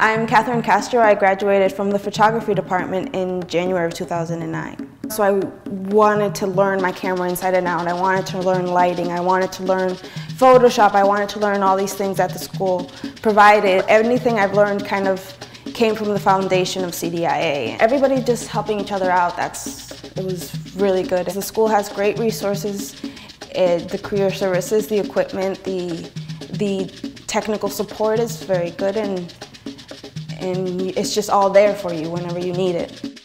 I'm Katherine Castro. I graduated from the photography department in January of 2009. So I wanted to learn my camera inside and out. I wanted to learn lighting. I wanted to learn Photoshop. I wanted to learn all these things that the school provided. Anything I've learned kind of came from the foundation of CDIA. Everybody just helping each other out, that's, it was really good. The school has great resources, it, the career services, the equipment, the, the technical support is very good and, and it's just all there for you whenever you need it.